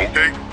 Okay.